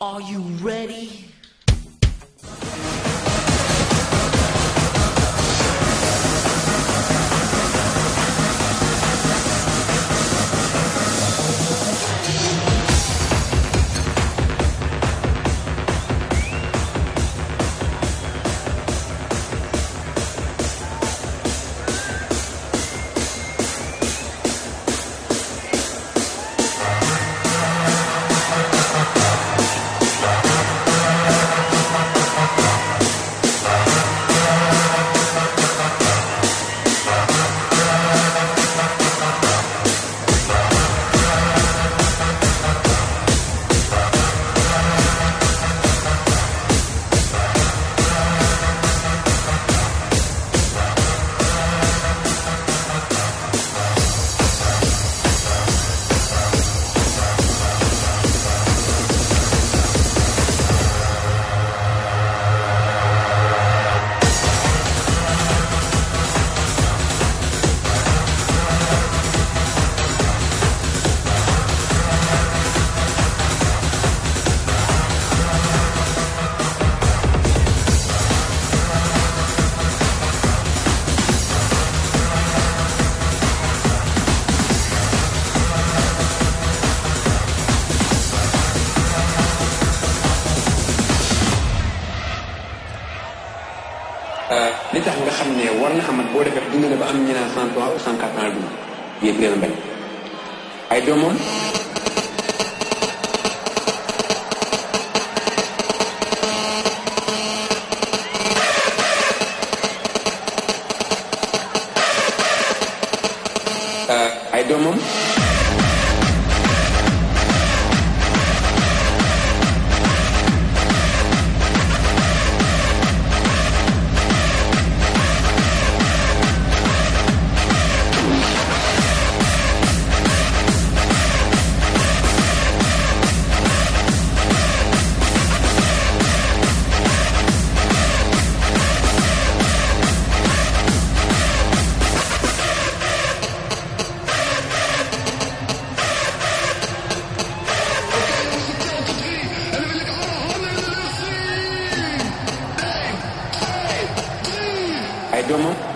Are you ready? Li tax nga xam ne war na amat boo defee dund na ba am ñu naan cent trois ou cent quatre ans dund ay doomam ay doomam ay doomam